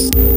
podcast.